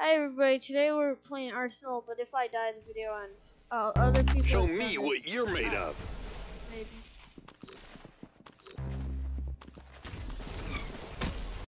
Hi everybody, today we're playing Arsenal, but if I die, the video ends. Uh, other people. Show me what you're made of. Maybe.